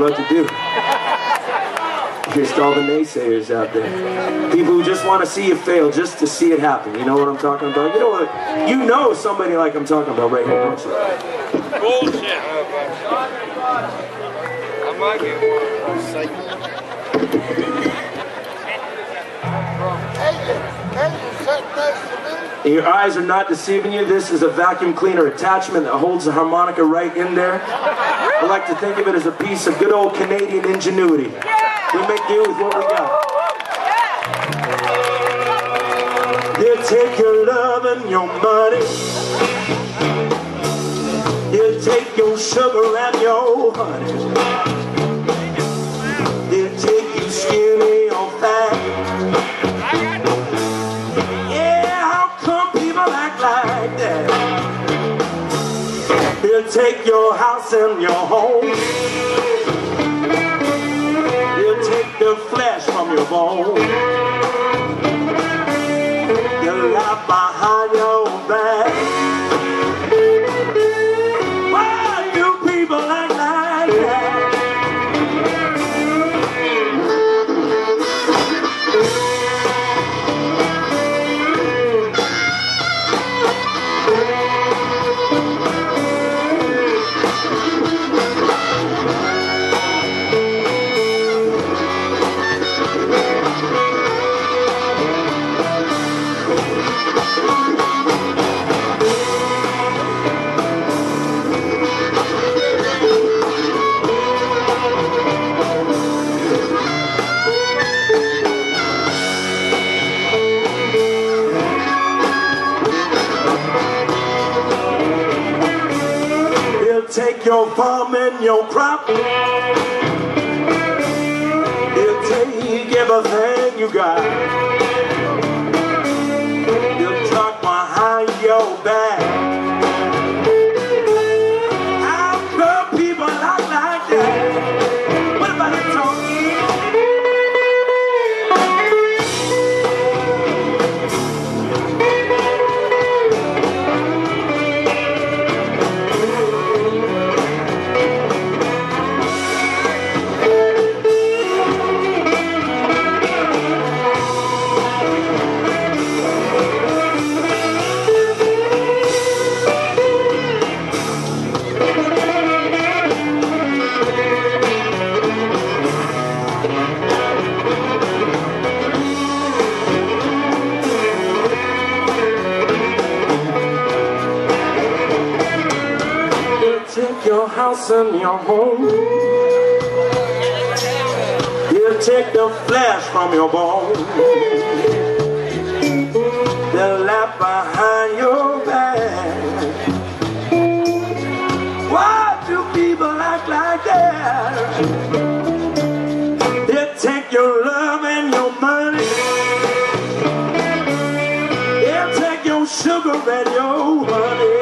what to do. Just all the naysayers out there. People who just want to see you fail just to see it happen. You know what I'm talking about? You know what? You know somebody like I'm talking about right here, don't you? Bullshit. I might get And your eyes are not deceiving you. This is a vacuum cleaner attachment that holds the harmonica right in there. I like to think of it as a piece of good old Canadian ingenuity. We make do with what we got. You take your love and your money. You take your sugar and your honey. You take your skinny or fat. Take your house and your home. You take the flesh from your bone. Take your farm and your crop. He'll take everything you got. house and your home. He'll take the flesh from your bone. They'll laugh behind your back. Why do people act like that? They'll take your love and your money. They'll take your sugar and your honey.